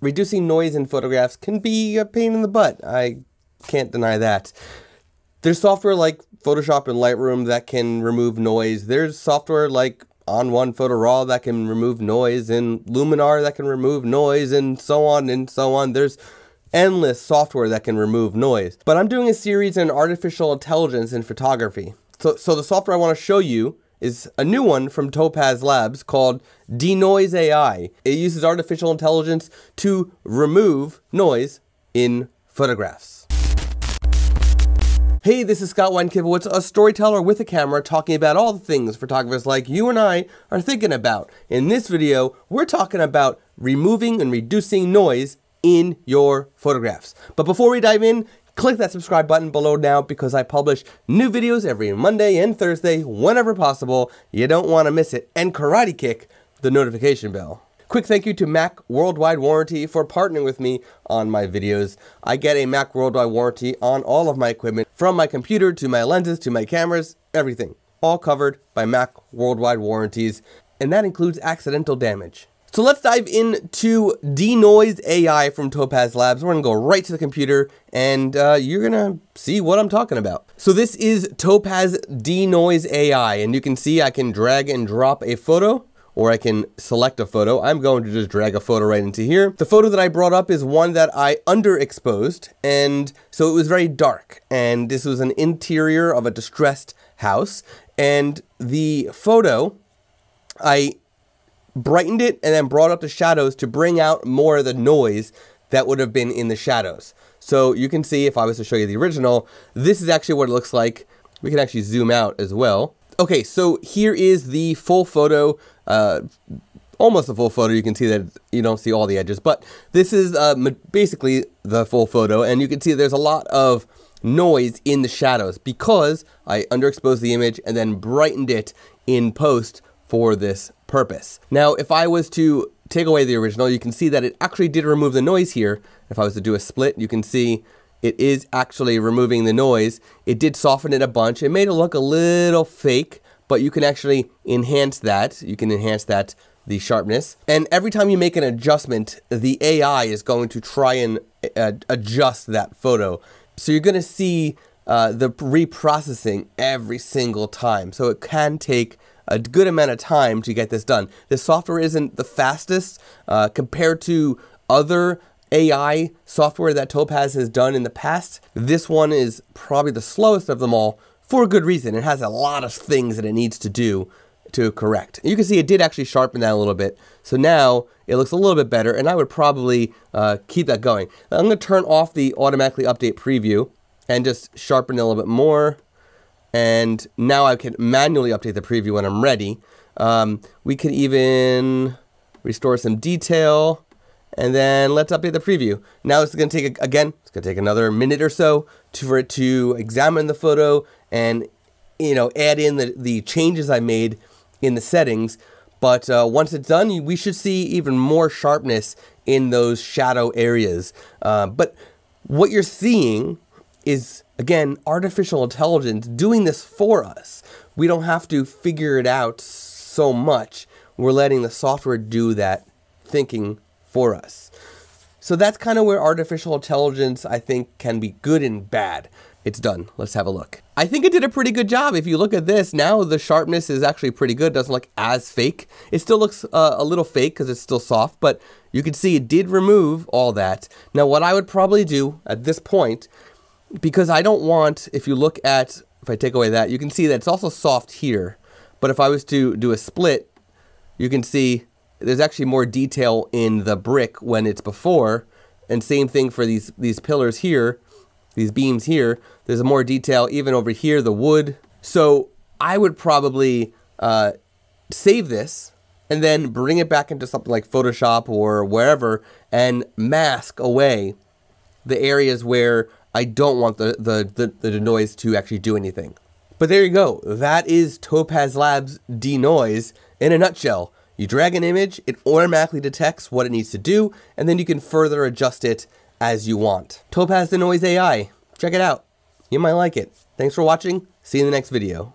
reducing noise in photographs can be a pain in the butt. I can't deny that. There's software like Photoshop and Lightroom that can remove noise. There's software like ON1 Photo Raw that can remove noise and Luminar that can remove noise and so on and so on. There's endless software that can remove noise. But I'm doing a series on artificial intelligence in photography. So, so the software I want to show you is a new one from Topaz Labs called Denoise AI. It uses artificial intelligence to remove noise in photographs. Hey, this is Scott Wyden Kivowitz, a storyteller with a camera talking about all the things photographers like you and I are thinking about. In this video, we're talking about removing and reducing noise in your photographs. But before we dive in, click that subscribe button below now because I publish new videos every Monday and Thursday whenever possible. You don't want to miss it. And karate kick the notification bell. Quick thank you to Mack Worldwide Warranty for partnering with me on my videos. I get a Mack Worldwide Warranty on all of my equipment, from my computer to my lenses to my cameras, everything. All covered by Mack Worldwide Warranties, and that includes accidental damage. So let's dive into Denoise AI from Topaz Labs. We're gonna go right to the computer and uh, you're gonna see what I'm talking about. So this is Topaz Denoise AI and you can see I can drag and drop a photo or I can select a photo. I'm going to just drag a photo right into here. The photo that I brought up is one that I underexposed and so it was very dark and this was an interior of a distressed house and the photo I brightened it and then brought up the shadows to bring out more of the noise that would have been in the shadows. So you can see if I was to show you the original, this is actually what it looks like. We can actually zoom out as well. Okay, so here is the full photo, uh, almost the full photo. You can see that you don't see all the edges, but this is uh, basically the full photo. And you can see there's a lot of noise in the shadows because I underexposed the image and then brightened it in post for this purpose. Now, if I was to take away the original, you can see that it actually did remove the noise here. If I was to do a split, you can see it is actually removing the noise. It did soften it a bunch. It made it look a little fake, but you can actually enhance that. You can enhance that, the sharpness. And every time you make an adjustment, the AI is going to try and uh, adjust that photo. So you're gonna see uh, the reprocessing every single time. So it can take a good amount of time to get this done. This software isn't the fastest uh, compared to other AI software that Topaz has done in the past. This one is probably the slowest of them all for a good reason. It has a lot of things that it needs to do to correct. You can see it did actually sharpen that a little bit. So now it looks a little bit better and I would probably uh, keep that going. I'm to turn off the automatically update preview and just sharpen it a little bit more and now I can manually update the preview when I'm ready. Um, we can even restore some detail, and then let's update the preview. Now it's going to take, again, it's going to take another minute or so to, for it to examine the photo and, you know, add in the, the changes I made in the settings. But uh, once it's done, we should see even more sharpness in those shadow areas. Uh, but what you're seeing is again artificial intelligence doing this for us. We don't have to figure it out so much. We're letting the software do that thinking for us. So that's kind of where artificial intelligence I think can be good and bad. It's done. Let's have a look. I think it did a pretty good job. If you look at this, now the sharpness is actually pretty good. It doesn't look as fake. It still looks uh, a little fake because it's still soft, but you can see it did remove all that. Now what I would probably do at this point because I don't want, if you look at, if I take away that, you can see that it's also soft here. But if I was to do a split, you can see there's actually more detail in the brick when it's before. And same thing for these, these pillars here, these beams here. There's more detail even over here, the wood. So I would probably uh, save this and then bring it back into something like Photoshop or wherever and mask away the areas where I don't want the, the, the, the noise to actually do anything. But there you go. That is Topaz Labs Denoise in a nutshell. You drag an image, it automatically detects what it needs to do, and then you can further adjust it as you want. Topaz Denoise AI. Check it out. You might like it. Thanks for watching. See you in the next video.